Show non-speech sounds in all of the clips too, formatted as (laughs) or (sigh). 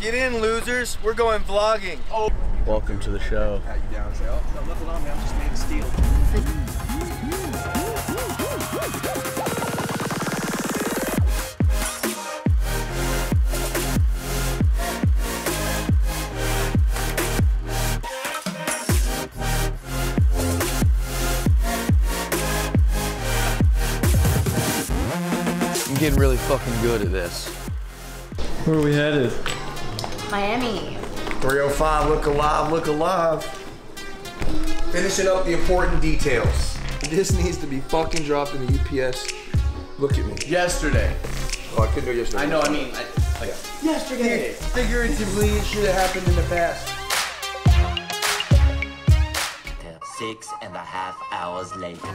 Get in, losers. We're going vlogging. Oh. Welcome to the show. Pat you down and say, oh, no, nothing on me. I'm just made of steel. I'm getting really fucking good at this. Where are we headed? Miami. 305, look alive, look alive. Finishing up the important details. This needs to be fucking dropped in the UPS. Look at me. Yesterday. Oh, I couldn't do it yesterday. I know, I mean, I, like, Yesterday. Figuratively, it should have happened in the past. Six and a half hours later.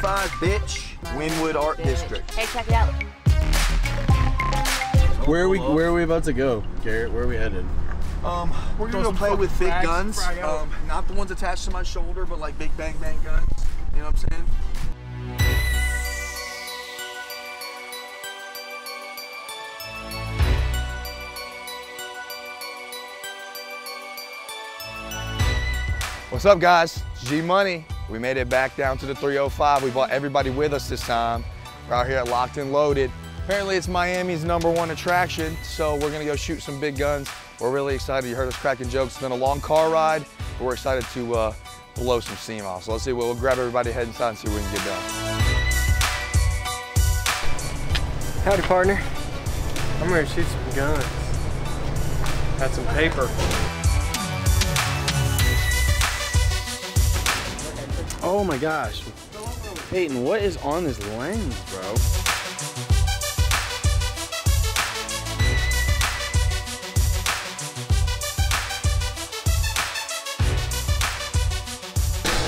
Five, bitch, Wynwood Art bitch. District. Hey, check it out. Where are we? Where are we about to go, Garrett? Where are we headed? Um, we're gonna go play with big guns. Um, not the ones attached to my shoulder, but like big bang bang guns. You know what I'm saying? What's up, guys? G Money. We made it back down to the 305. We brought everybody with us this time. We're out here at Locked and Loaded. Apparently, it's Miami's number one attraction, so we're gonna go shoot some big guns. We're really excited. You heard us cracking jokes. It's been a long car ride, but we're excited to uh, blow some steam off. So let's see. We'll, we'll grab everybody, head inside, and see what we can get done. Howdy, partner. I'm ready to shoot some guns. Got some paper. Oh my gosh. Peyton, what is on this lens, bro?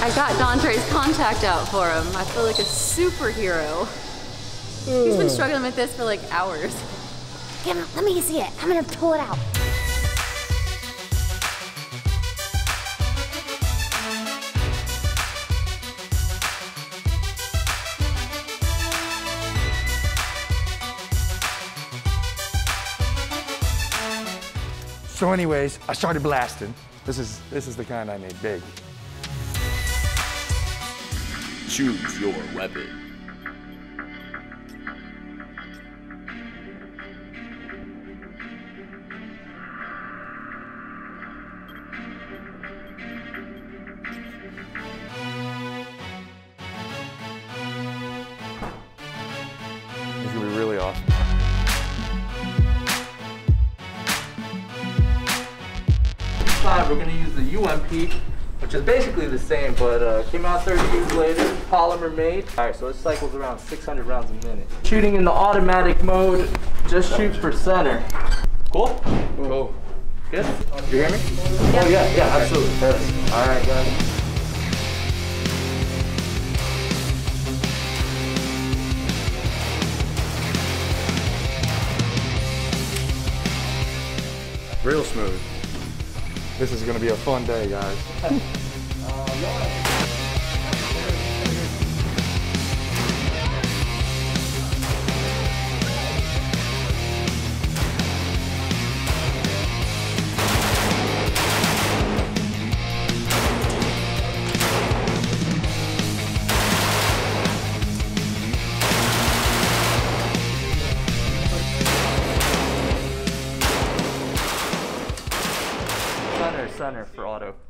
I got Dantre's contact out for him. I feel like a superhero. He's been struggling with this for like hours. Give him, let me see it. I'm gonna pull it out. So, anyways, I started blasting. This is this is the kind I made big. Choose your weapon. Basically the same, but uh, came out 30 years later, polymer made. All right, so it cycles around 600 rounds a minute. Shooting in the automatic mode, just shoot for center. Cool? Cool. Good? You hear me? Oh yeah, yeah, absolutely. Perfect. All right, guys. Real smooth. This is gonna be a fun day, guys. (laughs) center for auto.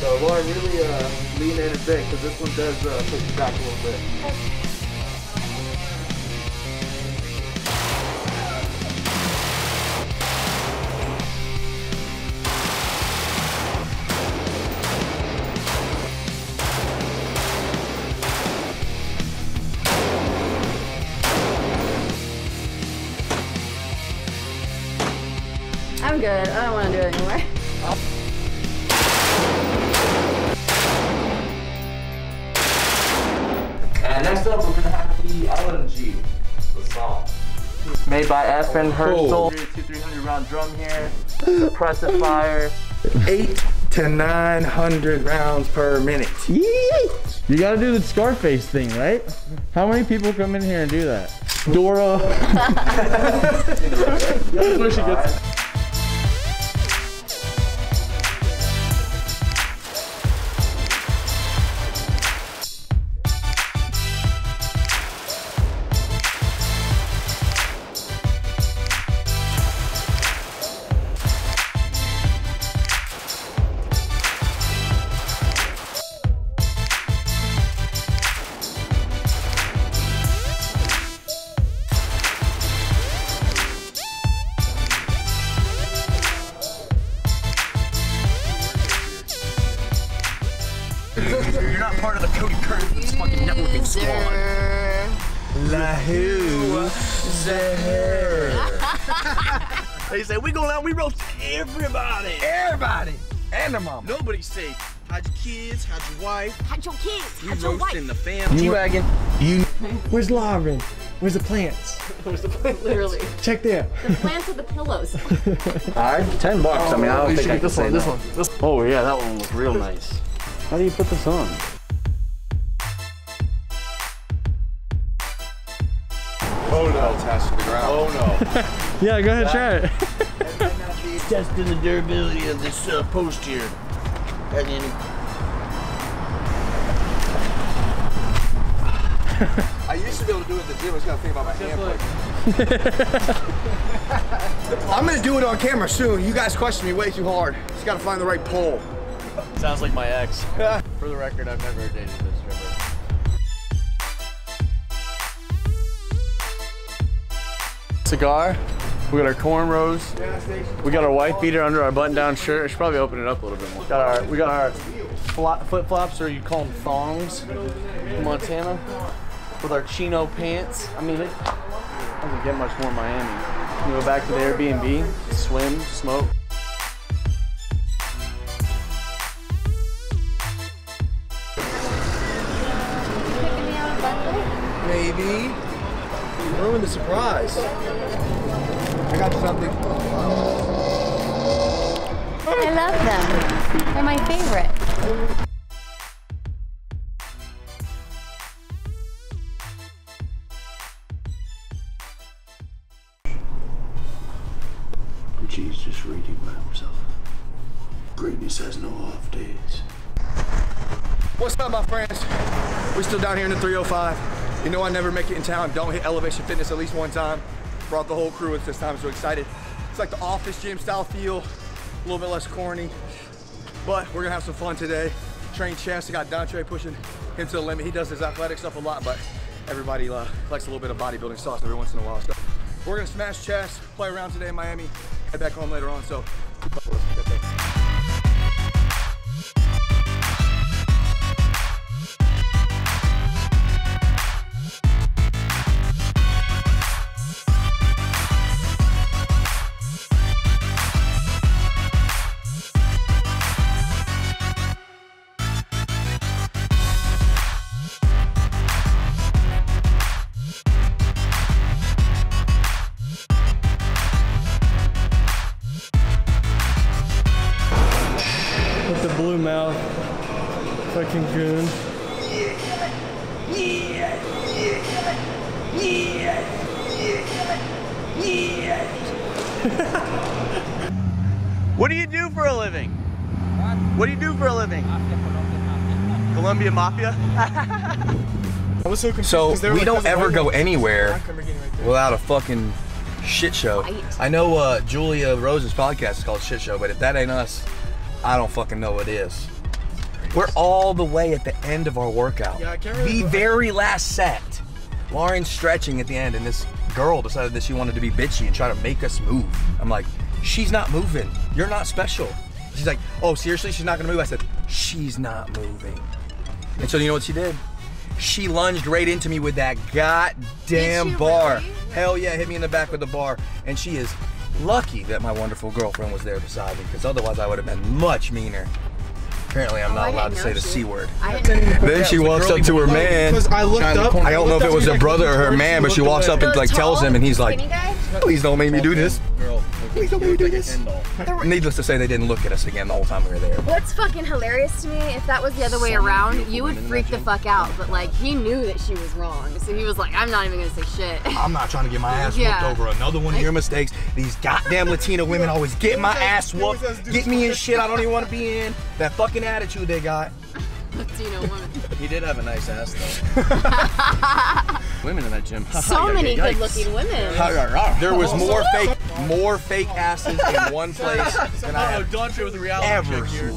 So Lauren, really uh, lean in a bit because this one does uh, push you back a little bit. I'm good. I don't want to do it anymore. (laughs) And next up, we're gonna have the LMG Assault. Made by FN Herstal. 300 round drum here. Suppressive fire. Eight to 900 rounds per minute. You gotta do the Scarface thing, right? How many people come in here and do that? Dora. (laughs) (laughs) That's where she gets. You're not part of the Cody Curtis fucking networking squad. (laughs) They say we go out, we roast everybody. Everybody and their mom. Nobody safe. How'd your kids? How'd your wife? How'd your kids? We How'd your roasting wife? the family. G-Wagon. You Where's Lauren? Where's the plants? (laughs) Where's the plants? Literally. Check there. The plants with the pillows. (laughs) Alright, 10 bucks. I mean, I don't oh, think I can this say one, this one, this Oh yeah, that one was real nice. How do you put this on? Oh no, attached to the ground. Oh no. (laughs) Yeah, go ahead, try it. Testing the durability of this uh, post here. And then I used to be able to do it at the gym. I just gotta think about my hand plate. (laughs) I'm gonna do it on camera soon. You guys question me way too hard. Just gotta find the right pole. sounds like my ex. (laughs) For the record, I've never dated this stripper. Cigar. We got our cornrows. We got our white beater under our button-down shirt. I should probably open it up a little bit more. Got our, we got our flip-flops, or you call them thongs, Montana, with our chino pants. I mean, it doesn't get much more Miami. We go back to the Airbnb, swim, smoke. Picking me out a? Maybe. Ruin the surprise. I got you something. I love them. They're my favorite. She's just reading by himself. Greatness has no off days. What's up, my friends? We're still down here in the 305. You know I never make it in town. Don't hit Elevation Fitness at least one time. Brought the whole crew with this time, so excited. It's like the office gym style feel, a little bit less corny. But we're gonna have some fun today. Train chest, I got Dontre pushing him to the limit. He does his athletic stuff a lot, but everybody uh, likes a little bit of bodybuilding sauce every once in a while. So we're gonna smash chest, play around today in Miami, head back home later on. So Fucking goon. What do you do for a living? What do you do for a living? Colombia Mafia? (laughs) I was so confused. So 'cause we like, don't ever go anywhere right without a fucking shit show. Right. I know uh, Julia Rose's podcast is called Shit Show, but if that ain't us, I don't fucking know what is. We're all the way at the end of our workout. Yeah, I can't really the go- very last set. Lauren's stretching at the end, and this girl decided that she wanted to be bitchy and try to make us move. I'm like, she's not moving. You're not special. She's like, oh, seriously? She's not gonna move? I said, she's not moving. And so you know what she did? She lunged right into me with that goddamn bar. really? Hell yeah, hit me in the back with the bar. And she is lucky that my wonderful girlfriend was there beside me, because otherwise I would have been much meaner. Apparently, I'm Oh, not I allowed to say know the C word. I didn't Then she walks up to her man. I looked up. I don't know if it was her brother or her man, but she walks up and like tells him, and he's like, "Please don't make me do this." Girl. Please don't make me do this. Needless to say, they didn't look at us again the whole time we were there. What's fucking hilarious to me, if that was the other way around, you would freak the fuck out. But like, he knew that she was wrong, so he was like, I'm not even gonna say shit. I'm not trying to get my ass Yeah. whooped over another one of your mistakes. These goddamn Latina women (laughs) always get my ass whooped, get me in shit I don't even want to be in. That fucking attitude they got. Latino woman. He did have a nice ass though. (laughs) Women in that gym. (laughs) So many good-looking women. There was more fake, more fake asses in (laughs) one place than I have Dontre with a reality ever here.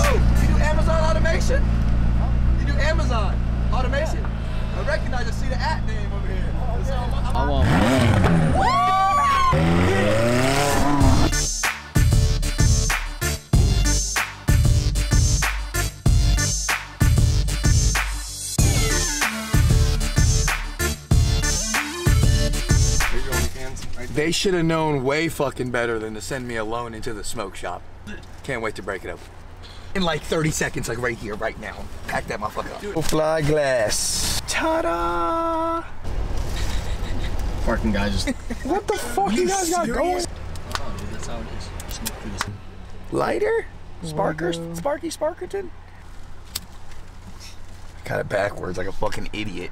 Oh, you do Amazon automation? You do Amazon automation? I recognize I see the at name over here. I want They should have known way fucking better than to send me alone into the smoke shop. Can't wait to break it up. In like 30 seconds, like right here, right now. Pack that motherfucker up. Fly glass. Ta-da! Parking guy just. (laughs) What the fuck you guys got going? Oh, dude, that's how it is. Smoke through this. Lighter? Sparkers? Sparky Sparkerton? Got it backwards like a fucking idiot.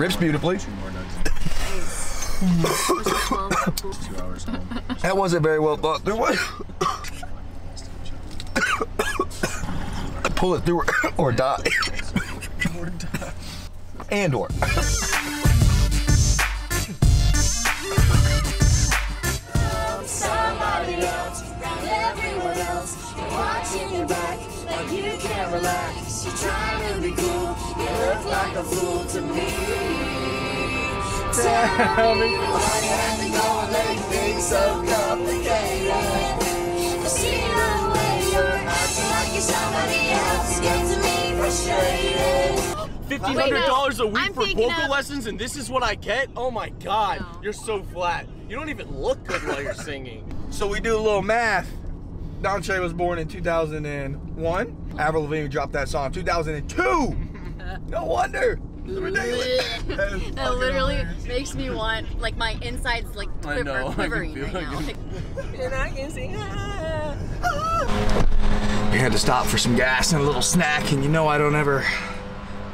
Rips beautifully. Two more nugs. Two hours home. That wasn't very well thought through. What? (coughs) Pull it through or die. and or. Somebody else, and everyone else, you're watching your back, like you can't relax. You're trying to be cool, you look like a fool to me. Tell me why you have to go and make things so complicated. I see the way you're acting like you're somebody else, gets me frustrated. Fifteen Wait, hundred no. dollars a week I'm for vocal of- lessons, and this is what I get? Oh my god, No. you're so flat. You don't even look good while you're singing. (laughs) So we do a little math. Don Trey was born in 2001. Avril Lavigne dropped that song 2002. No wonder. It's ridiculous. That is (laughs) That literally makes me want, like, my insides, like, I quiver, know, I can quivering feel right it. now. Like, and I can sing. We had to stop for some gas and a little snack, and you know I don't ever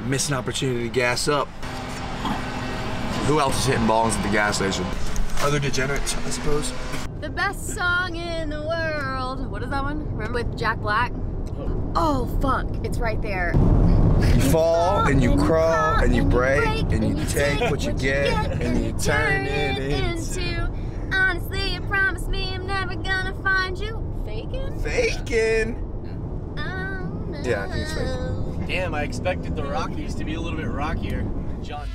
miss an opportunity to gas up. Who else is hitting balls at the gas station? Other degenerates, I suppose. The best song in the world. What is that one? Remember with Jack Black? Oh, fuck. It's right there. You fall and you crawl and you break and you take what you get and you turn it into Honestly, you promised me I'm never gonna find you. Faking? faking. Oh. Yeah, I think it's faking. Damn, I expected the Rockies to be a little bit rockier. John.